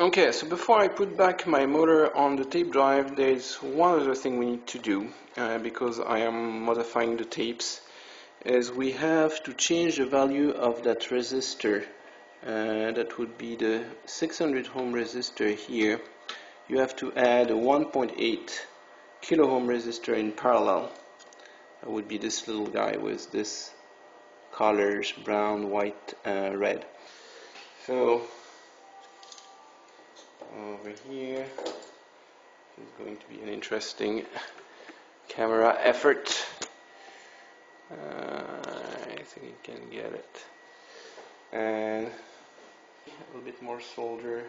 Okay, so before I put back my motor on the tape drive, there's one other thing we need to do uh, because I am modifying the tapes is we have to change the value of that resistor uh, that would be the 600 ohm resistor here. You have to add a 1.8 kilo ohm resistor in parallel. That would be this little guy with this colors brown white uh, red. So over here. Is going to be an interesting camera effort. Uh, I think you can get it. And a little bit more solder.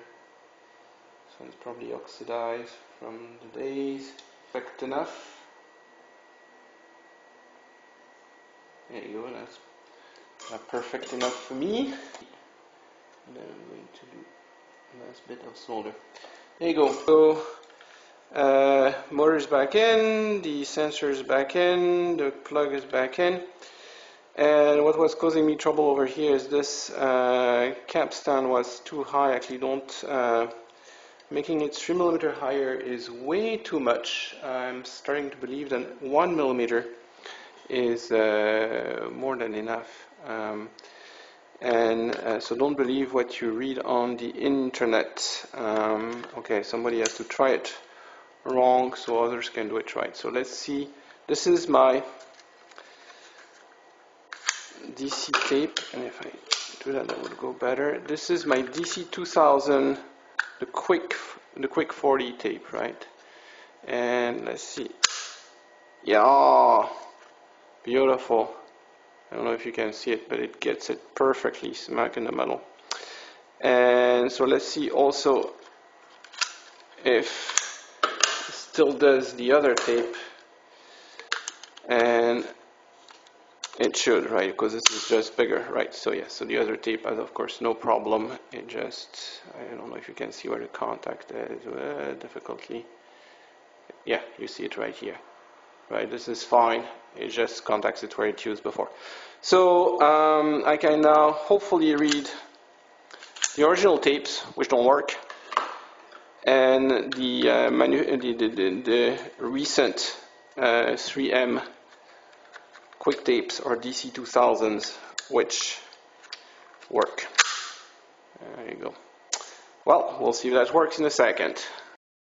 So it's probably oxidized from the days perfect enough. There you go. That's perfect enough for me and then I'm going to do last bit of solder. There you go. So uh, motor is back in, the sensor is back in, the plug is back in. And what was causing me trouble over here is this uh, capstan was too high. Actually, don't uh, making it three millimeter higher is way too much. I'm starting to believe that one millimeter is uh, more than enough. Um, and uh, so don't believe what you read on the internet. Um, okay, somebody has to try it wrong so others can do it right. So let's see. This is my DC tape, and if I do that, that would go better. This is my DC 2000, the QIC, the QIC 40 tape, right? And let's see. Yeah, beautiful. I don't know if you can see it, but it gets it perfectly smack in the middle. And so let's see also if still does the other tape. And it should, right? Because this is just bigger, right? So yeah, so the other tape has, of course, no problem. It just, I don't know if you can see where the contact is, uh, difficultly. Yeah, you see it right here right? This is fine. It just contacts it where it used before. So um, I can now hopefully read the original tapes, which don't work, and the, uh, the, the, the, the, recent uh, 3M QIC tapes or DC 2000s, which work. There you go. Well, we'll see if that works in a second.